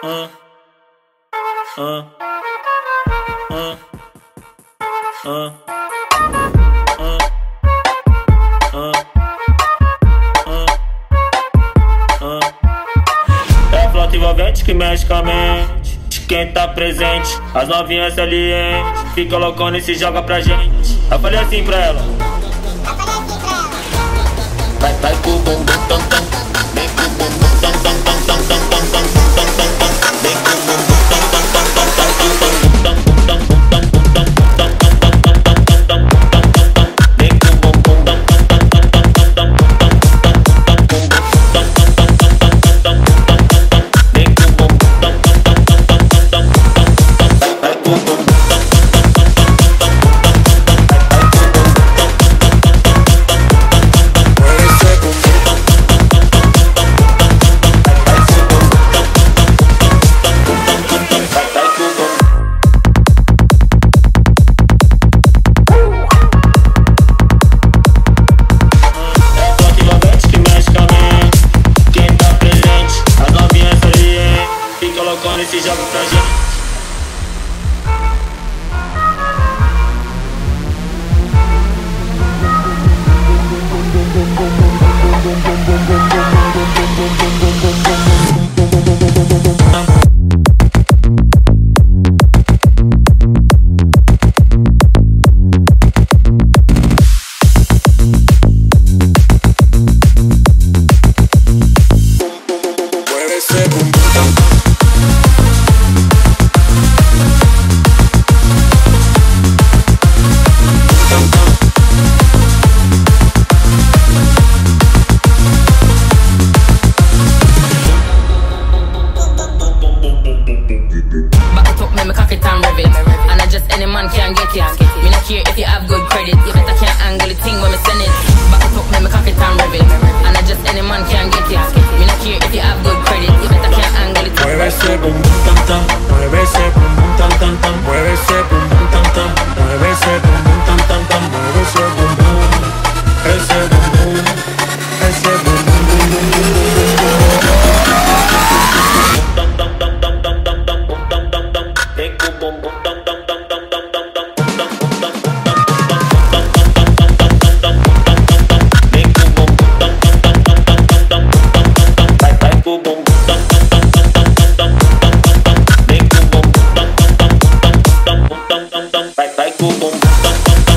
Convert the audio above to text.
É uh, uh, envolvente que mexe com a mente. Quem tá presente, as novinhas salientes. Fica loucona e se joga pra gente. Eu falei assim pra ela. colocando esse jogo pra gente. me cock it and rev it. And I just any man can get it. Me not care if you have good credit. You better can't angle the thing when me send it. Back it up, let me cock it and. And I just any man can get it. Me not care if you have good credit. You better can't angle the thing. when me send it. dum dum dum, like like boom boom dum dum.